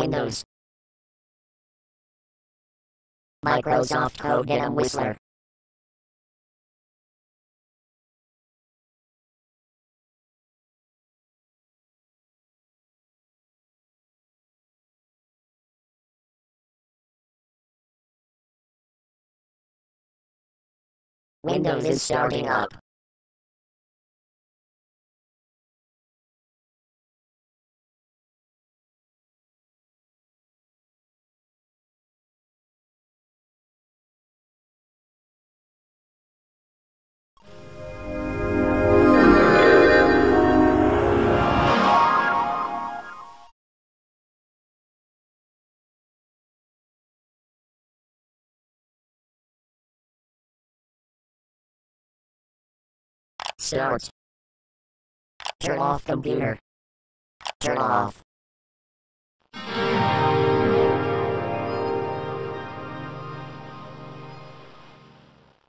Windows. Microsoft Codename Whistler. Windows is starting up. Start. Turn off computer. Turn off.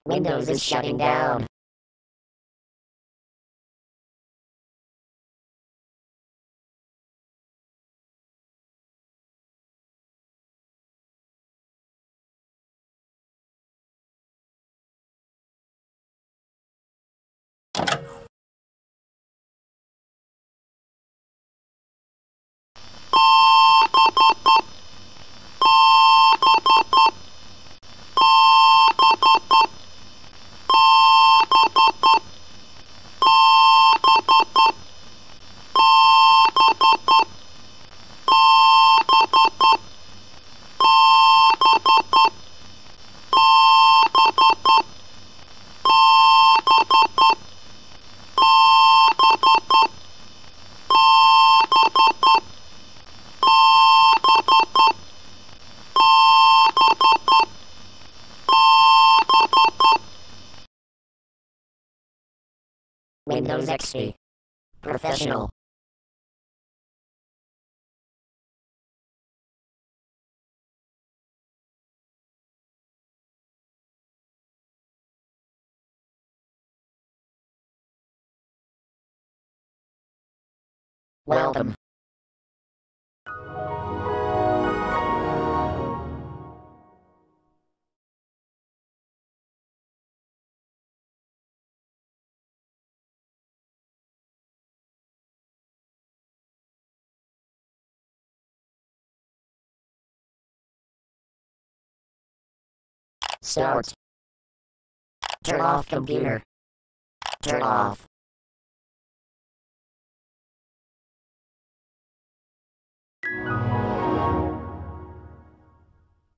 Windows is shutting down. Windows XP. Professional. Welcome. Start. Turn off computer. Turn off.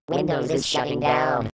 Windows is shutting down.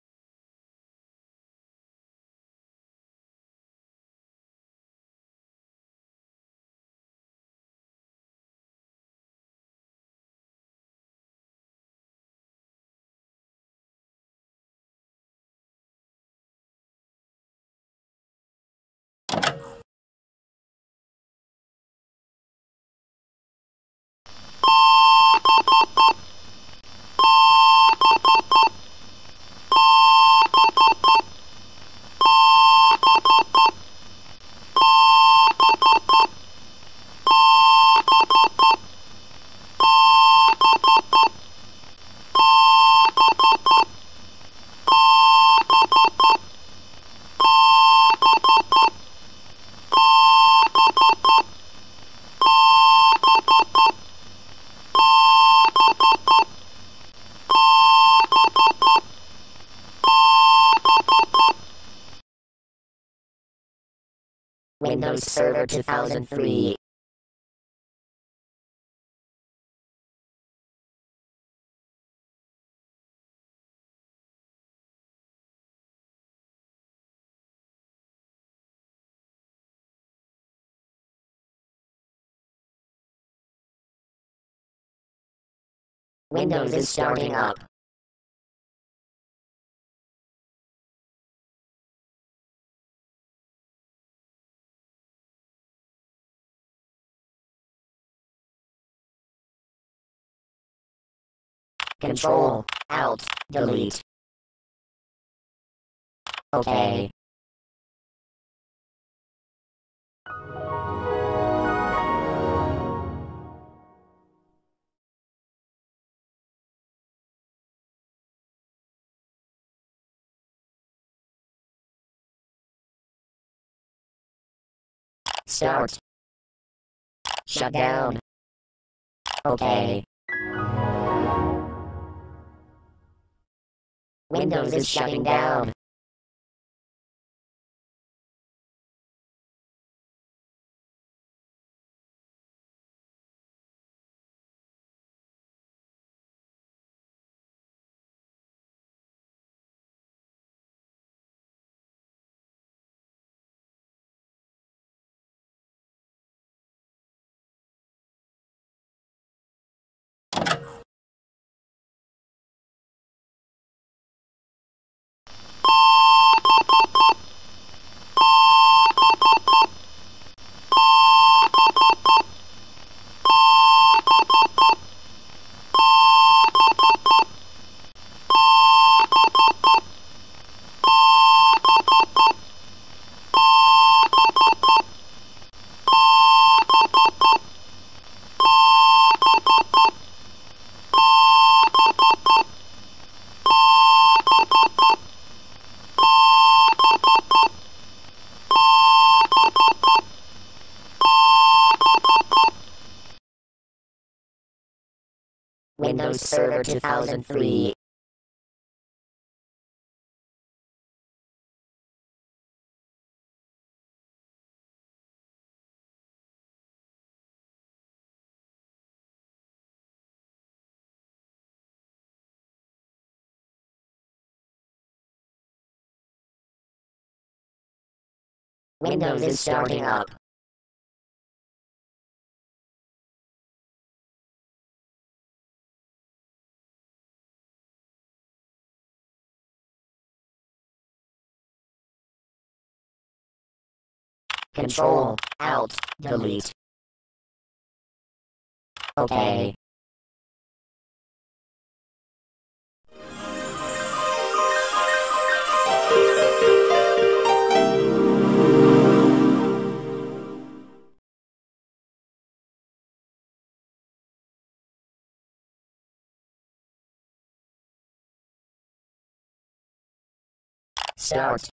Windows Server 2003. Windows is starting up. Control, Alt, Delete. Okay. Start. Shut down. Okay. Windows is shutting down. Windows Server 2003. Windows is starting up. Control, Alt, Delete. Okay. Start.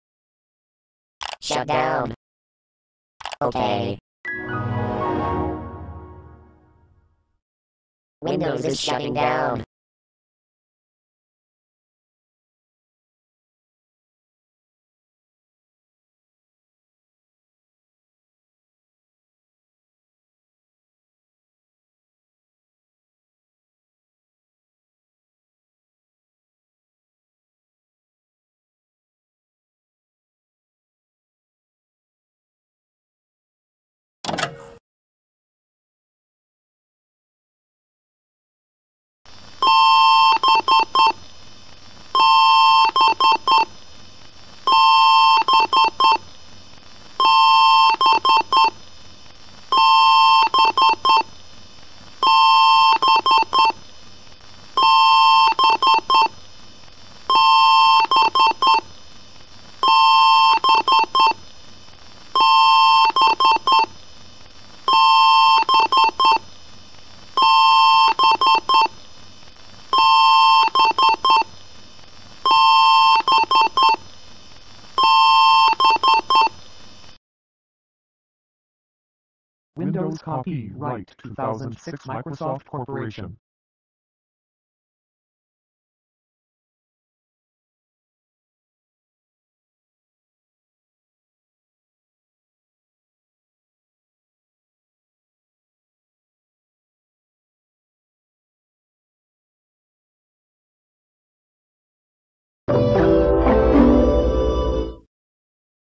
Shut down. Okay. Windows is shutting down. Windows Copyright 2006 Microsoft Corporation.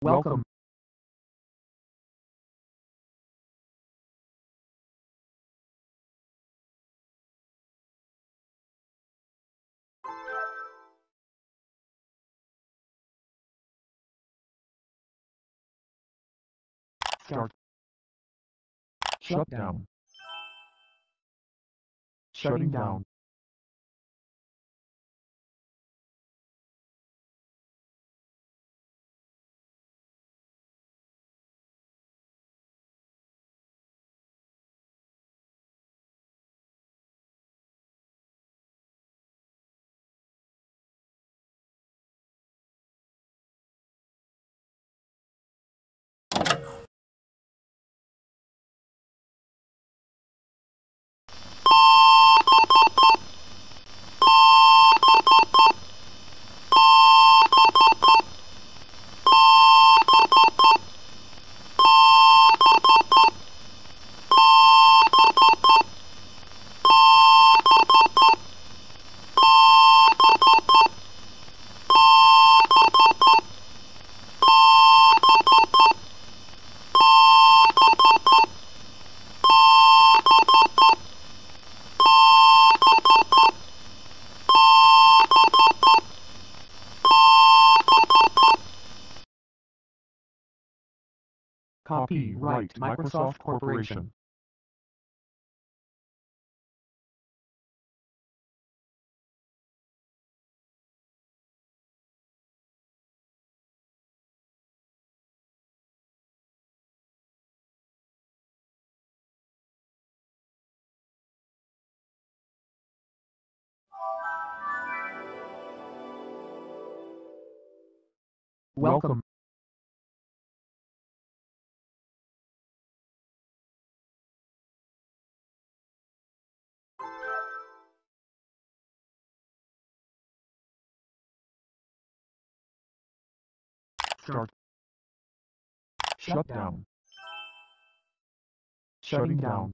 Welcome. Start. Shut down. Shutting down. Copyright Microsoft Corporation. Welcome. Start. Shut down. Shutting down.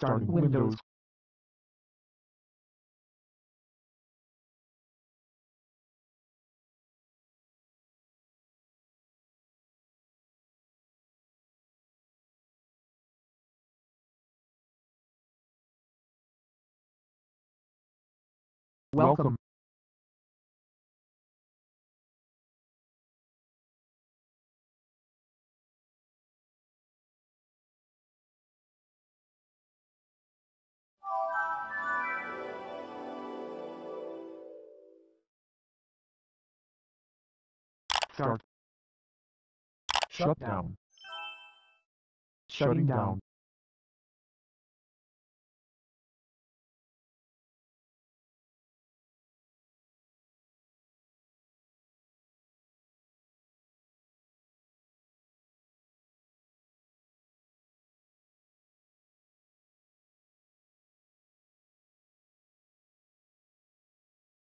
Starting Windows. Welcome. Start. Shut down. Shutting down.